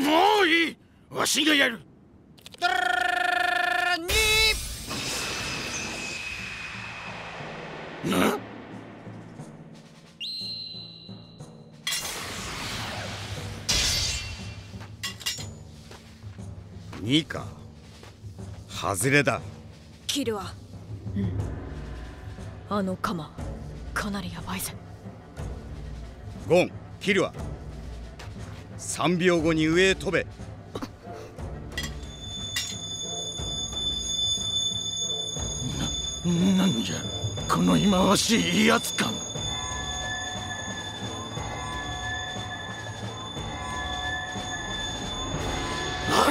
もういい。わしがやる。な？2か。外れだ。キルはうん。あのカマかなりヤバいぜ。ゴンキルは3秒後に上へ飛べ。ななんじゃこの忌まわしい威圧感。あ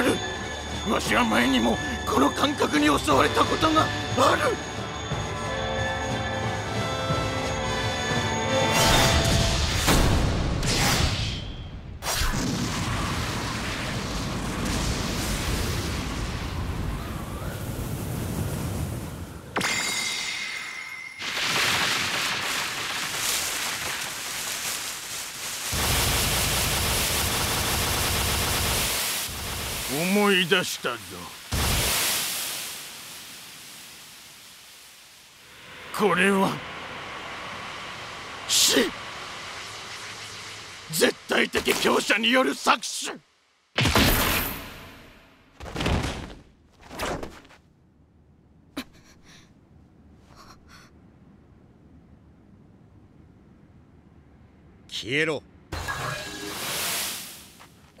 る。わしは前にもこの感覚に襲われたことがある。思い出したぞ。これは死絶対的強者による搾取消えろ。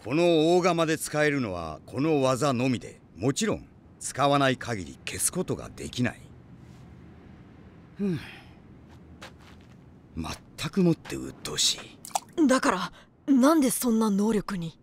この大釜で使えるのはこの技のみでもちろん使わない限り消すことができない。ふん。全くもって鬱陶しい。だからなんでそんな能力に？